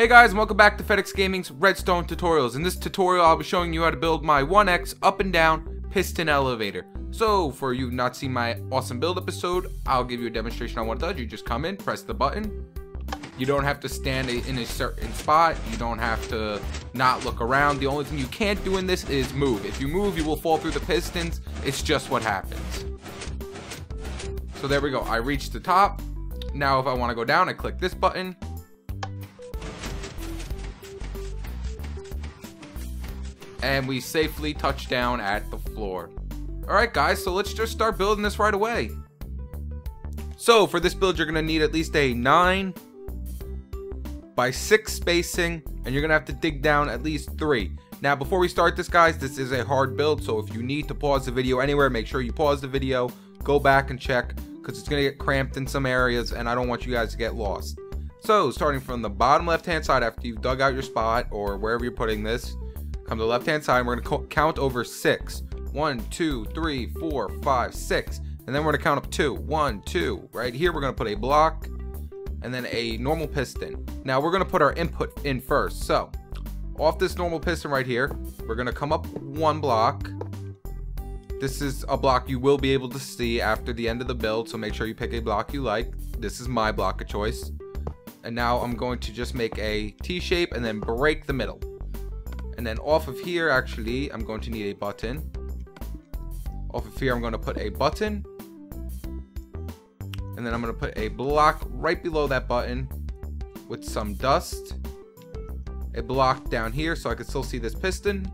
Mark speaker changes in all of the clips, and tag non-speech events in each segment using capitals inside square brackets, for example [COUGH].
Speaker 1: Hey guys, welcome back to Fed X Gaming's Redstone Tutorials. In this tutorial, I'll be showing you how to build my 1X up and down piston elevator. So, for you not seen my awesome build episode, I'll give you a demonstration on what it does. You just come in, press the button. You don't have to stand in a certain spot. You don't have to not look around. The only thing you can't do in this is move. If you move, you will fall through the pistons. It's just what happens. So there we go. I reached the top. Now if I want to go down, I click this button and we safely touch down at the floor. Alright guys, so let's just start building this right away. So for this build, you're to need at least a 9 by 6 spacing, and you're to have to dig down at least 3. Now before we start this guys, this is a hard build, so if you need to pause the video anywhere, make sure you pause the video, go back and check, because it's to get cramped in some areas, and I don't want you guys to get lost. So starting from the bottom left hand side after you've dug out your spot, or wherever you're putting this, Come to the left hand side, we're gonna count over six. One, two, three, four, five, six. And then we're gonna count up two. One, two. Right here, we're gonna put a block and then a normal piston. Now we're gonna put our input in first. So off this normal piston right here, we're gonna come up one block. This is a block you will be able to see after the end of the build, so make sure you pick a block you like. This is my block of choice. And now I'm going to just make a T shape and then break the middle. And then off of here, actually, I'm going to need a button. Off of here, I'm going to put a button. And then I'm going to put a block right below that button with some dust. A block down here so I can still see this piston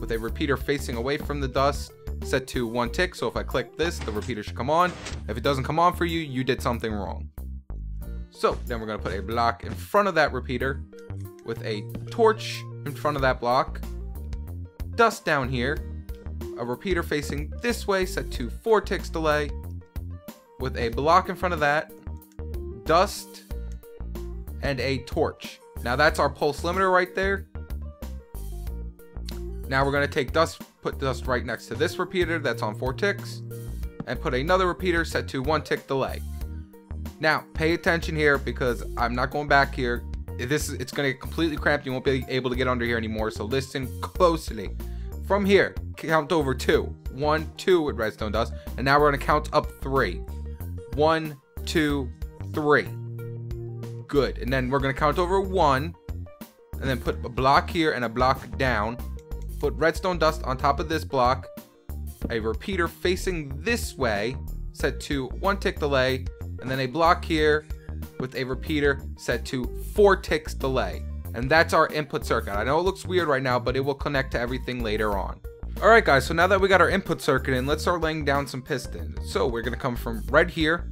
Speaker 1: with a repeater facing away from the dust set to one tick. So if I click this, the repeater should come on. If it doesn't come on for you, you did something wrong. So then we're going to put a block in front of that repeater with a torch in front of that block. Dust down here. A repeater facing this way set to 4 ticks delay. With a block in front of that. Dust. And a torch. Now that's our pulse limiter right there. Now we're going to take dust, put dust right next to this repeater that's on 4 ticks. And put another repeater set to 1 tick delay. Now, pay attention here because I'm not going back here this is it's to get completely cramped. You won't be able to get under here anymore. So listen closely. From here, count over two. One, two with redstone dust. And now we're to count up three. One, two, three. Good. And then we're to count over one. And then put a block here and a block down. Put redstone dust on top of this block. A repeater facing this way. Set to one tick delay. And then a block here with a repeater set to 4 ticks delay. And that's our input circuit. I know it looks weird right now, but it will connect to everything later on. Alright guys, so now that we got our input circuit in, let's start laying down some pistons. So we're going to come from right here.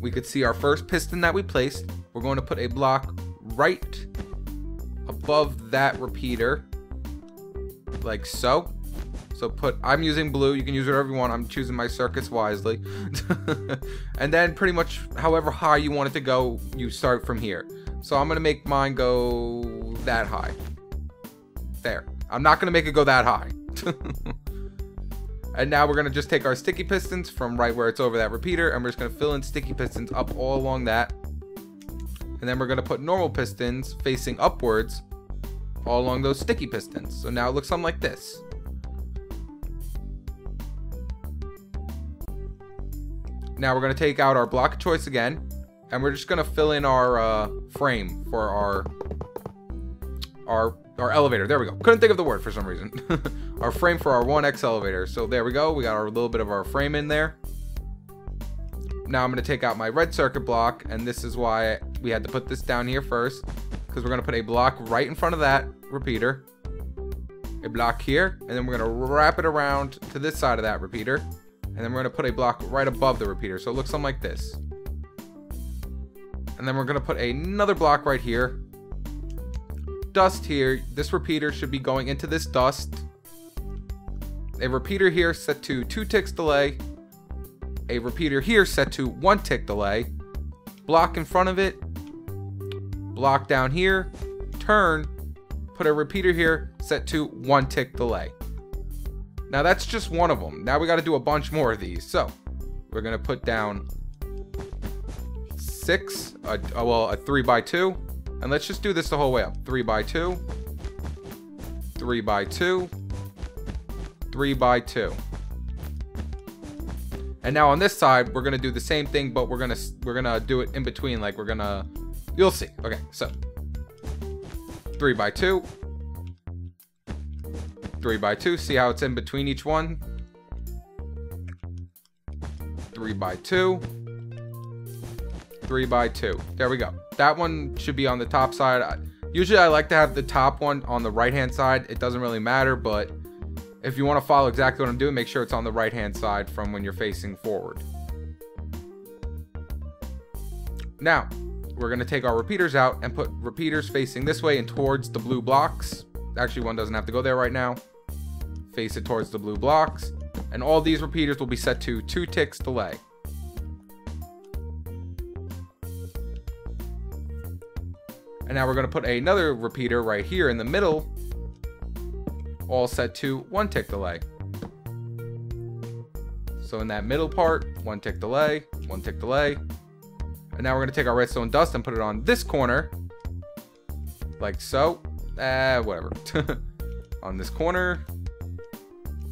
Speaker 1: We could see our first piston that we placed. We're going to put a block right above that repeater. Like so. So put, I'm using blue. You can use whatever you want. I'm choosing my circuits wisely. [LAUGHS] and then pretty much however high you want it to go, you start from here. So I'm to make mine go that high. There. I'm not to make it go that high. [LAUGHS] and now we're to just take our sticky pistons from right where it's over that repeater. And we're just to fill in sticky pistons up all along that. And then we're to put normal pistons facing upwards all along those sticky pistons. So now it looks something like this. Now we're going to take out our block of choice again. And we're just going to fill in our uh, frame for our, our, our elevator. There we go. Couldn't think of the word for some reason. [LAUGHS] our frame for our 1X elevator. So there we go. We got our little bit of our frame in there. Now I'm going to take out my red circuit block. And this is why we had to put this down here first. Because we're going to put a block right in front of that repeater. A block here. And then we're going to wrap it around to this side of that repeater. And then we're to put a block right above the repeater. So it looks something like this. And then we're to put another block right here. Dust here. This repeater should be going into this dust. A repeater here set to 2 ticks delay. A repeater here set to 1 tick delay. Block in front of it. Block down here. Turn. Put a repeater here set to 1 tick delay. Now that's just one of them. Now we got to do a bunch more of these. So we're going to put down six, a, well, a three by two, And let's just do this the whole way up. 3 by 2 3 by 2 3 by 2 and now on this side we're gonna do the same thing but we're gonna we're gonna do it in between like we're gonna you'll see okay so 3 by 2 3 by 2 see how it's in between each one 3 by 2 3 by 2 there we go that one should be on the top side Usually I like to have the top one on the right hand side. It doesn't really matter, but if you want to follow exactly what I'm doing, make sure it's on the right hand side from when you're facing forward. Now, we're going to take our repeaters out and put repeaters facing this way and towards the blue blocks. Actually, one doesn't have to go there right now. Face it towards the blue blocks. And all these repeaters will be set to 2 ticks delay. And now we're going to put another repeater right here in the middle, all set to one tick delay. So in that middle part, one tick delay, one tick delay. And now we're going to take our redstone dust and put it on this corner, like so. Ah, whatever. [LAUGHS] on this corner.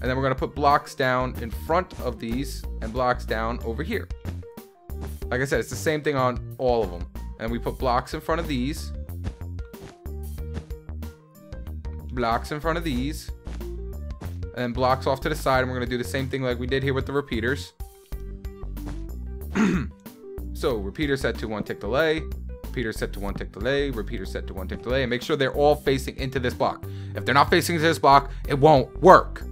Speaker 1: And then we're to put blocks down in front of these and blocks down over here. Like I said, it's the same thing on all of them. And we put blocks in front of these blocks in front of these. And then blocks off to the side. And we're to do the same thing like we did here with the repeaters. [CLEARS THROAT] so repeater set to one tick delay. Repeater set to one tick delay. Repeater set to one tick delay. And make sure they're all facing into this block. If they're not facing into this block, it won't work.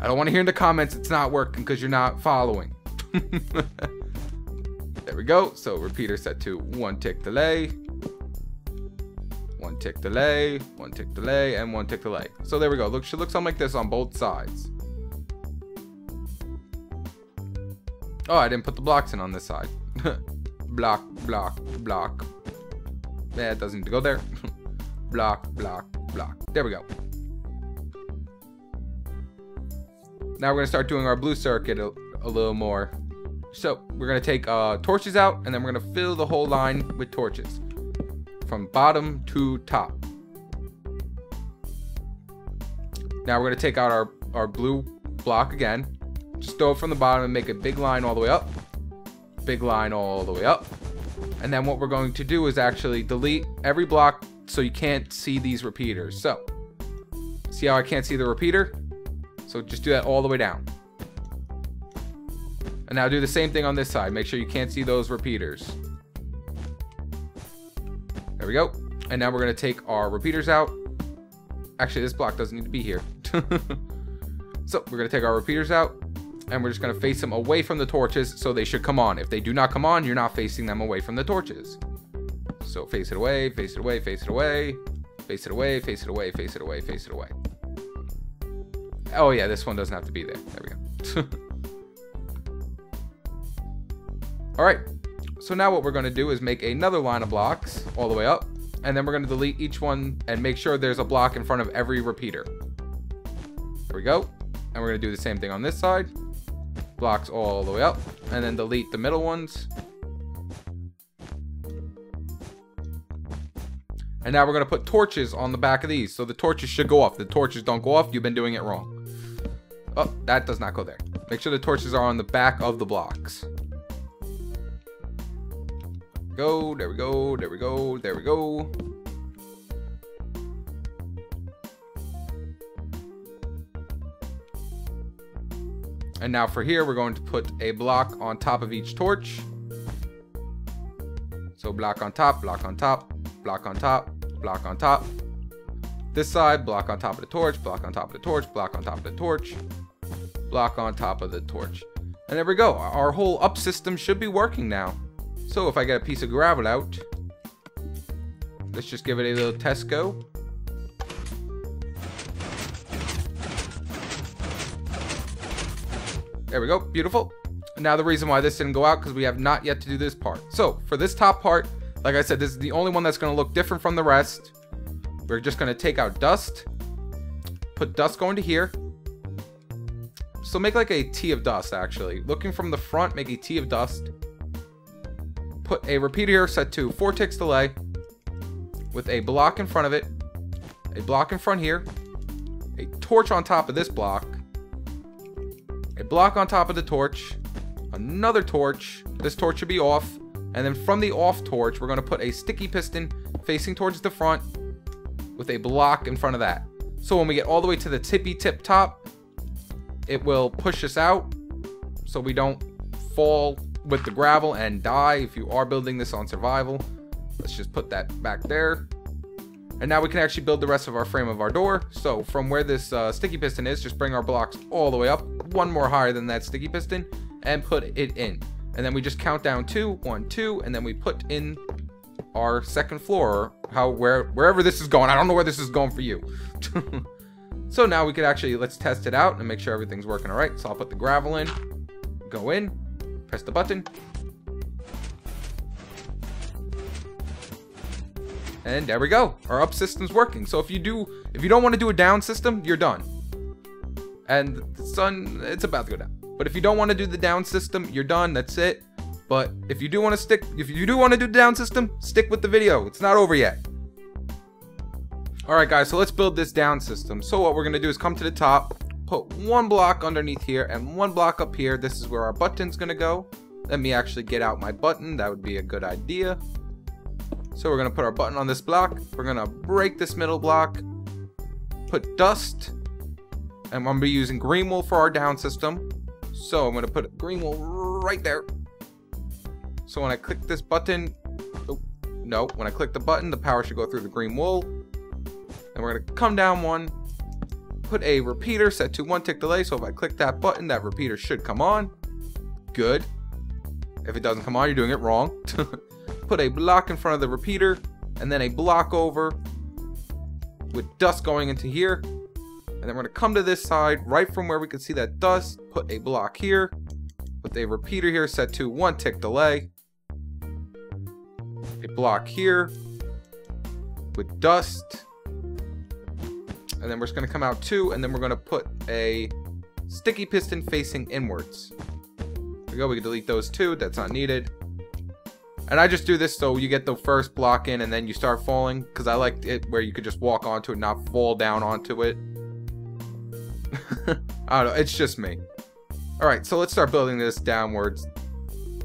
Speaker 1: I don't want to hear in the comments it's not working because you're not following. [LAUGHS] there we go. So repeater set to one tick delay one tick delay, one tick delay, and one tick delay. So there we go. Look, should look something like this on both sides. Oh, I didn't put the blocks in on this side. [LAUGHS] block, block, block. That doesn't need to go there. [LAUGHS] block, block, block. There we go. Now we're to start doing our blue circuit a, a little more. So we're to take uh, torches out, and then we're to fill the whole line with torches from bottom to top. Now we're to take out our, our blue block again. Just throw it from the bottom and make a big line all the way up. Big line all the way up. And then what we're going to do is actually delete every block so you can't see these repeaters. So, see how I can't see the repeater? So just do that all the way down. And now do the same thing on this side. Make sure you can't see those repeaters. There we go. And now we're going to take our repeaters out. Actually, this block doesn't need to be here. [LAUGHS] so we're going to take our repeaters out and we're just going to face them away from the torches so they should come on. If they do not come on, you're not facing them away from the torches. So face it away, face it away, face it away, face it away, face it away, face it away, face it away. Oh yeah, this one doesn't have to be there. There we go. [LAUGHS] All right, so now what we're going to do is make another line of blocks all the way up. And then we're going to delete each one and make sure there's a block in front of every repeater. There we go. And we're going to do the same thing on this side. Blocks all the way up. And then delete the middle ones. And now we're going to put torches on the back of these. So the torches should go off. the torches don't go off, you've been doing it wrong. Oh, that does not go there. Make sure the torches are on the back of the blocks go, there we go, there we go, there we go. And now for here, we're going to put a block on top of each torch. So block on top, block on top, block on top, block on top. This side, block on top of the torch, block on top of the torch, block on top of the torch, block on top of the torch. And there we go. Our whole up system should be working now. So if I get a piece of gravel out, let's just give it a little test go. There we go, beautiful. Now the reason why this didn't go out because we have not yet to do this part. So for this top part, like I said, this is the only one that's going to look different from the rest. We're just going to take out dust, put dust going to here. So make like a T of dust actually. Looking from the front, make a T of dust put a repeater set to 4 ticks delay. with a block in front of it, a block in front here, a torch on top of this block, a block on top of the torch, another torch. This torch should be off. And then from the off torch, we're going to put a sticky piston facing towards the front with a block in front of that. So when we get all the way to the tippy tip top, it will push us out so we don't fall with the gravel and die if you are building this on survival. Let's just put that back there. And now we can actually build the rest of our frame of our door. So from where this uh, sticky piston is, just bring our blocks all the way up, one more higher than that sticky piston, and put it in. And then we just count down two, one, two, and then we put in our second floor, how where wherever this is going. I don't know where this is going for you. [LAUGHS] so now we could actually let's test it out and make sure everything's working all right. So I'll put the gravel in, go in, press the button, And there we go. Our up system's working. So if you do, if you don't want to do a down system, you're done. And the sun, it's about to go down. But if you don't want to do the down system, you're done. That's it. But if you do want to stick, if you do want to do the down system, stick with the video. It's not over yet. Alright guys, so let's build this down system. So what we're going to do is come to the top, put one block underneath here and one block up here. This is where our button's going to go. Let me actually get out my button. That would be a good idea. So we're going to put our button on this block. We're going to break this middle block. Put dust. And I'm going to be using green wool for our down system. So I'm going to put green wool right there. So when I click this button, oh, no, when I click the button, the power should go through the green wool. And we're to come down one, put a repeater set to one tick delay. So if I click that button, that repeater should come on. Good. If it doesn't come on, you're doing it wrong. [LAUGHS] put a block in front of the repeater, and then a block over with dust going into here. And then we're gonna come to this side, right from where we can see that dust, put a block here, with a repeater here set to one tick delay. Block here, with dust. And then we're just gonna come out two, and then we're gonna put a sticky piston facing inwards. There we go, we can delete those two, that's not needed. And I just do this so you get the first block in and then you start falling. Because I like it where you could just walk onto it, not fall down onto it. [LAUGHS] I don't know. It's just me. Alright, so let's start building this downwards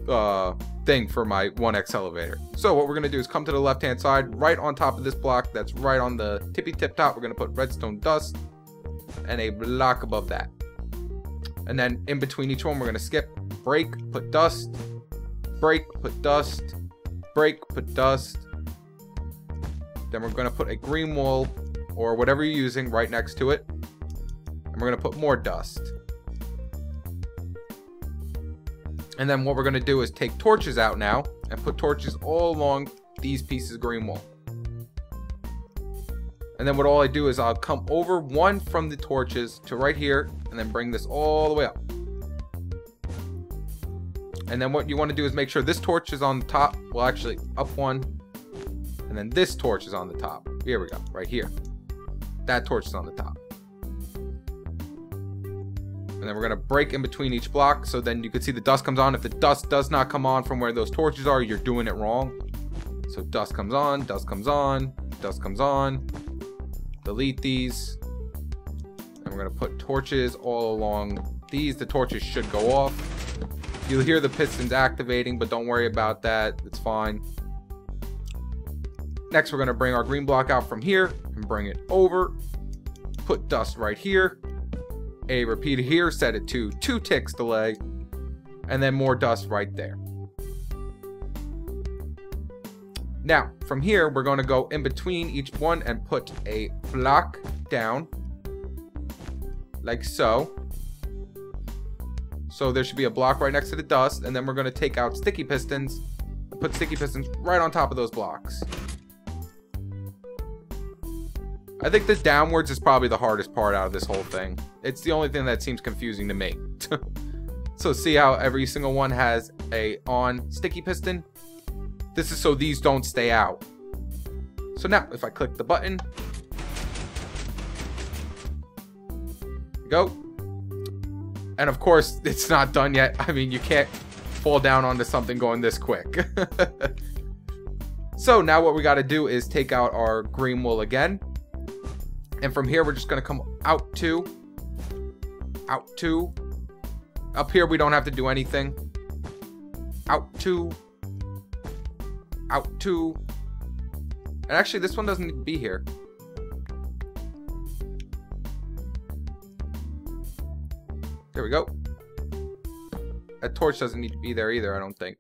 Speaker 1: uh, thing for my 1X elevator. So what we're going to do is come to the left-hand side, right on top of this block that's right on the tippy tip top. We're going to put redstone dust and a block above that. And then in between each one, we're going to skip, break, put dust, break, put dust, break, put dust. Then we're going to put a green wool or whatever you're using right next to it. And we're going to put more dust. And then what we're going to do is take torches out now and put torches all along these pieces of green wool. And then what all I do is I'll come over one from the torches to right here and then bring this all the way up. And then what you want to do is make sure this torch is on the top. Well, actually, up one. And then this torch is on the top. Here we go, right here. That torch is on the top. And then we're to break in between each block so then you can see the dust comes on. If the dust does not come on from where those torches are, you're doing it wrong. So dust comes on, dust comes on, dust comes on. Delete these. And we're to put torches all along these. The torches should go off. You'll hear the pistons activating, but don't worry about that. It's fine. Next, we're to bring our green block out from here and bring it over. Put dust right here. A repeater here, set it to two ticks delay. And then more dust right there. Now, from here, we're going to go in between each one and put a block down. Like so. So there should be a block right next to the dust, and then we're going to take out sticky pistons and put sticky pistons right on top of those blocks. I think the downwards is probably the hardest part out of this whole thing. It's the only thing that seems confusing to me. [LAUGHS] so see how every single one has a on sticky piston? This is so these don't stay out. So now, if I click the button, go, and of course, [LAUGHS] it's not done yet. I mean, you can't fall down onto something going this quick. [LAUGHS] So now what we got to do is take out our green wool again. And from here, we're just going to come out to, out to, up here, we don't have to do anything. Out to, out to, and actually this one doesn't need to be here. There we go. That torch doesn't need to be there either, I don't think.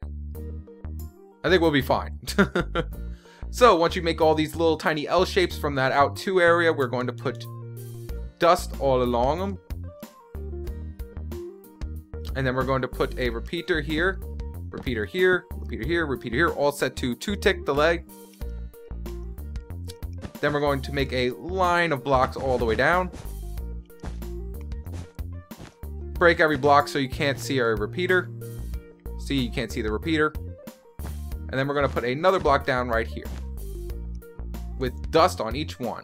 Speaker 1: I think we'll be fine. [LAUGHS] so once you make all these little tiny L shapes from that out to area, we're going to put dust all along them. And then we're going to put a repeater here, repeater here, repeater here, repeater here, all set to two tick delay. Then we're going to make a line of blocks all the way down. Break every block so you can't see our repeater. See, you can't see the repeater. And then we're going to put another block down right here with dust on each one.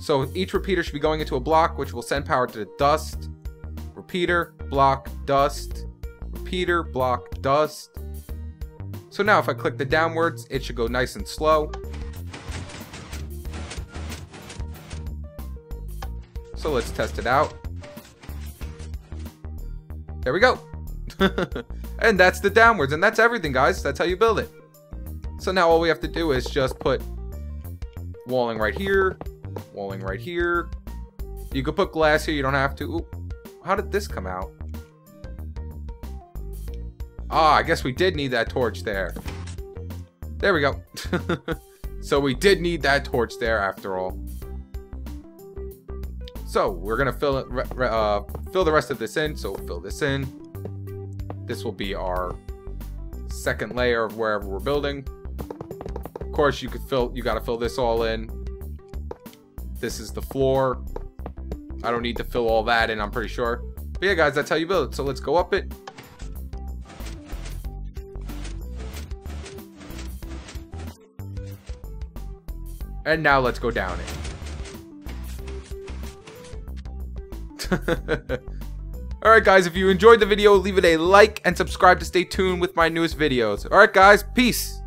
Speaker 1: So each repeater should be going into a block, which will send power to the dust. Repeater, block, dust. Repeater, block, dust. So now if I click the downwards, it should go nice and slow. So let's test it out. There we go. [LAUGHS] And that's the downwards. And that's everything, guys. That's how you build it. So now all we have to do is just put walling right here, walling right here. You could put glass here. You don't have to. Ooh, how did this come out? Ah, I guess we did need that torch there. There we go. [LAUGHS] so we did need that torch there after all. So we're gonna fill it, uh, fill the rest of this in. So we'll fill this in. This will be our second layer of wherever we're building. Of course, you could fill, you got to fill this all in. This is the floor. I don't need to fill all that in, I'm pretty sure. But yeah, guys, that's how you build it. So let's go up it. And now let's go down it. [LAUGHS] Alright guys, if you enjoyed the video, leave it a like and subscribe to stay tuned with my newest videos. Alright guys, peace!